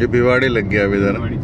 ये भिवाड़ी लग गया अभी इधर।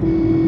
Bye.